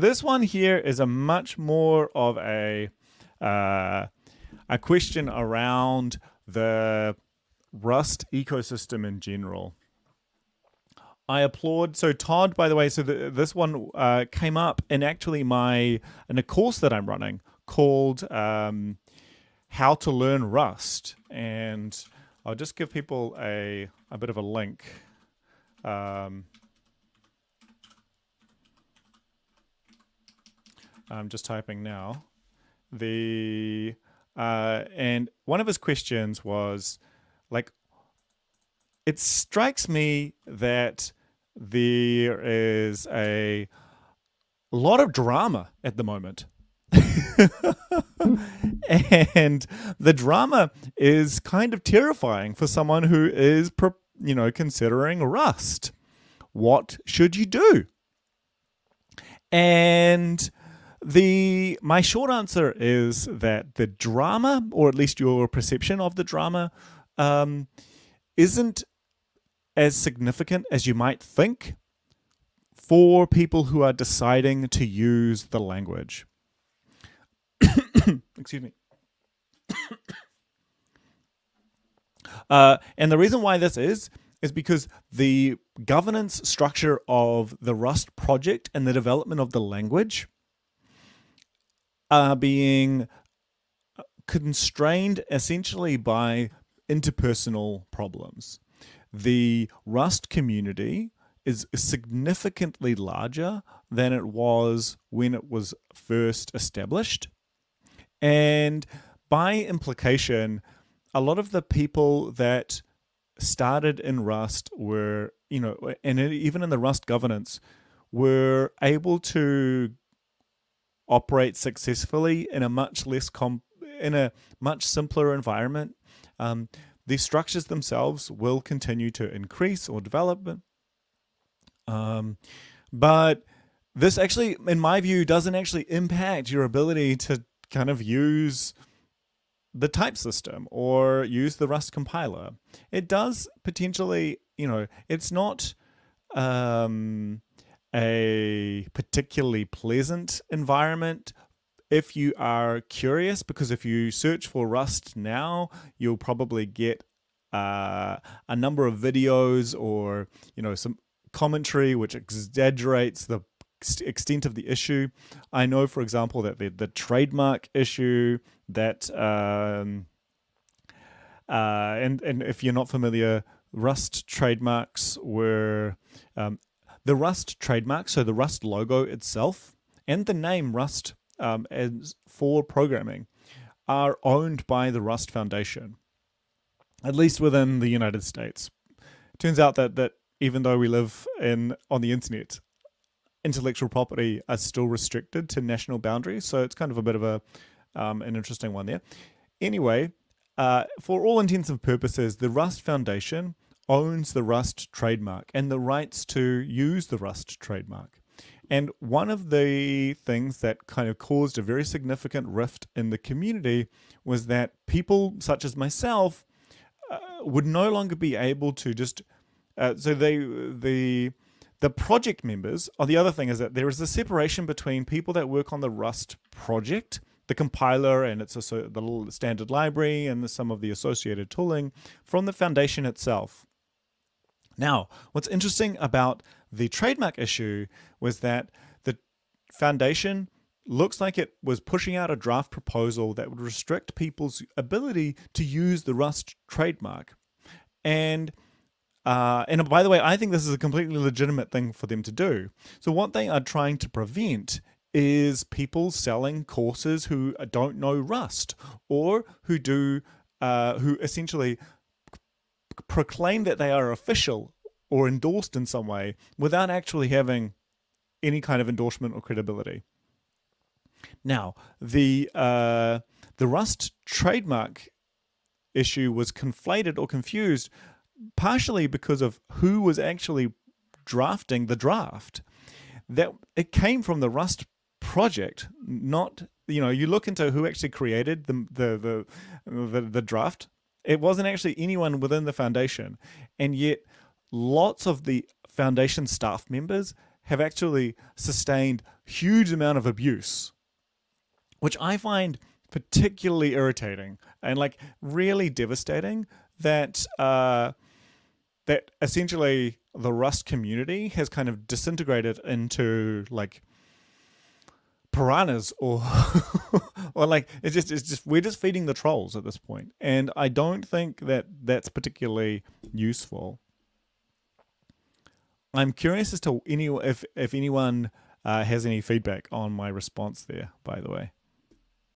This one here is a much more of a uh, a question around the Rust ecosystem in general. I applaud. So Todd, by the way, so the, this one uh, came up in actually my in a course that I'm running called um, "How to Learn Rust," and I'll just give people a a bit of a link. Um, I'm just typing now. The uh, and one of his questions was like, it strikes me that there is a lot of drama at the moment. and the drama is kind of terrifying for someone who is, you know, considering Rust. What should you do? And the my short answer is that the drama, or at least your perception of the drama, um, isn't as significant as you might think for people who are deciding to use the language. Excuse me. uh, and the reason why this is is because the governance structure of the Rust project and the development of the language are being uh, constrained essentially by interpersonal problems. The Rust community is significantly larger than it was when it was first established. And by implication, a lot of the people that started in Rust were, you know, and even in the Rust governance, were able to operate successfully in a much less com- in a much simpler environment. Um, the structures themselves will continue to increase or develop, um, but this actually, in my view, doesn't actually impact your ability to kind of use the type system or use the Rust compiler. It does potentially, you know, it's not um, a particularly pleasant environment if you are curious, because if you search for Rust now, you'll probably get uh, a number of videos or you know some commentary which exaggerates the extent of the issue. I know, for example, that the, the trademark issue that um, uh, and and if you're not familiar, Rust trademarks were um, the Rust trademark, so the Rust logo itself, and the name Rust um, as for programming are owned by the Rust Foundation, at least within the United States. It turns out that that even though we live in on the internet, intellectual property are still restricted to national boundaries. So it's kind of a bit of a um, an interesting one there. Anyway, uh, for all intents and purposes, the Rust Foundation owns the Rust trademark and the rights to use the Rust trademark. And one of the things that kind of caused a very significant rift in the community was that people such as myself uh, would no longer be able to just uh, so they the the project members or the other thing is that there is a separation between people that work on the Rust project the compiler and its the standard library and the, some of the associated tooling from the foundation itself now, what's interesting about the trademark issue was that the foundation looks like it was pushing out a draft proposal that would restrict people's ability to use the Rust trademark. And uh, and by the way, I think this is a completely legitimate thing for them to do. So what they are trying to prevent is people selling courses who don't know Rust or who do uh, who essentially proclaim that they are official or endorsed in some way without actually having any kind of endorsement or credibility. Now, the uh, the Rust trademark issue was conflated or confused partially because of who was actually drafting the draft. That it came from the Rust project, not you know. You look into who actually created the the the the, the draft it wasn't actually anyone within the foundation. And yet, lots of the foundation staff members have actually sustained huge amount of abuse, which I find particularly irritating and like really devastating that uh, that essentially the Rust community has kind of disintegrated into like piranhas or or like it's just it's just we're just feeding the trolls at this point. And i don't think that that's particularly useful. I'm curious as to any if if anyone uh, has any feedback on my response there by the way